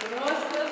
Просто